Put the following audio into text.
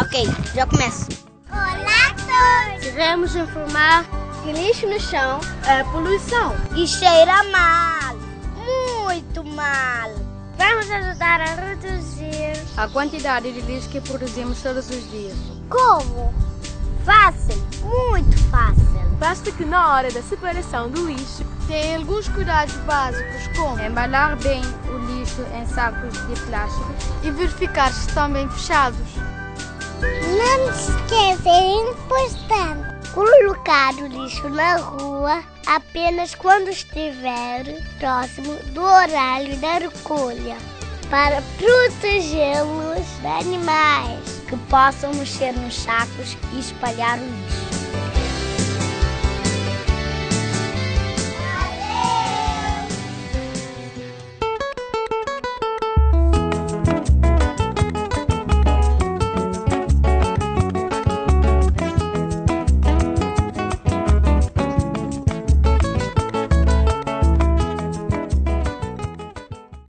Ok, já começo. Olá a todos! Queremos informar que lixo no chão é poluição e cheira mal, muito mal. Vamos ajudar a reduzir a quantidade de lixo que produzimos todos os dias. Como? Fácil, muito fácil. Basta que na hora da separação do lixo tem alguns cuidados básicos como embalar bem o lixo em sacos de plástico e verificar se estão bem fechados. Não esqueça, é importante colocar o lixo na rua apenas quando estiver próximo do horário da recolha para protegê-los de animais que possam mexer nos sacos e espalhar o lixo.